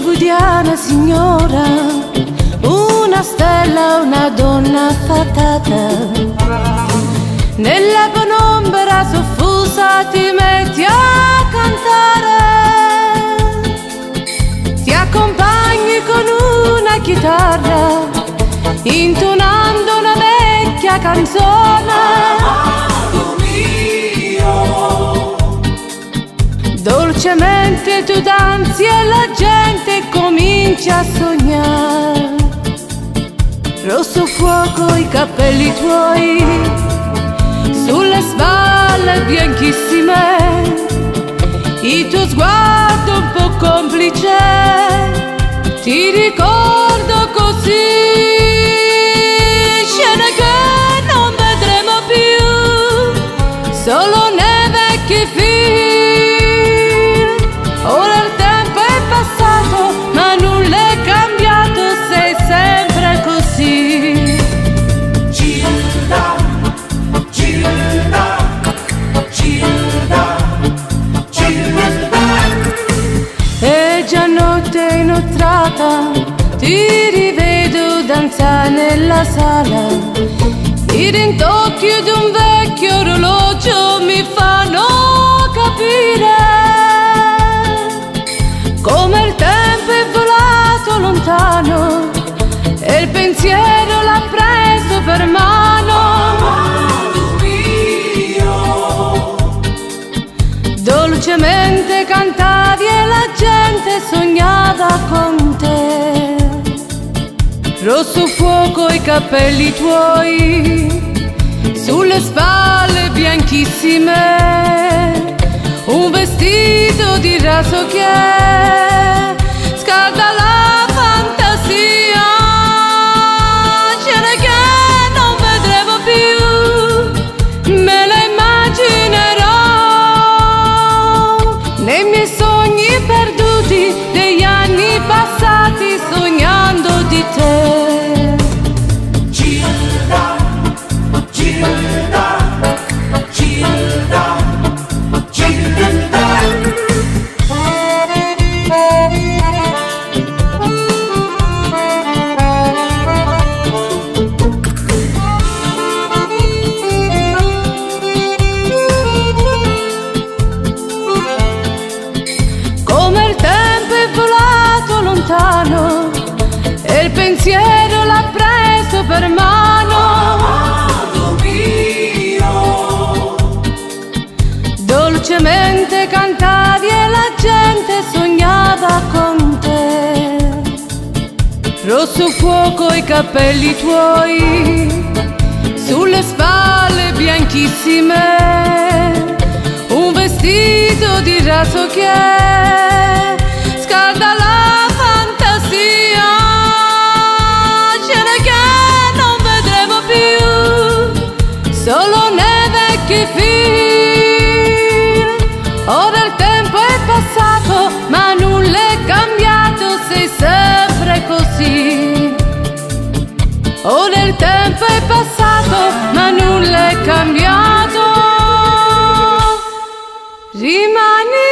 mia signora, una stella, una donna fatata. Nella penombra soffusa ti metti a cantare, ti accompagni con una chitarra, intonando una vecchia canzone. Dolcemente tu danzi e la gente comincia a sognare. Rosso fuoco i capelli tuoi, sulle spalle bianchissime, il tuo sguardo un po' complice, ti ricordo così. Inoltrata, ti rivedo danzare nella sala. I rintocchi di un vecchio orologio mi fanno capire come il tempo è volato lontano e il pensiero l'ha preso per mano. Dolcemente cantavi e la gente sognava con te. Rosso fuoco i capelli tuoi, sulle spalle bianchissime, un vestito di raso che lontano e il pensiero l'ha preso per mano. Amado mio, Dolcemente cantavi e la gente sognava con te. Rosso fuoco i capelli tuoi, sulle spalle bianchissime, un vestito di raso che Ora il tempo è passato, ma nulla è cambiato. Rimani